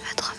veux trop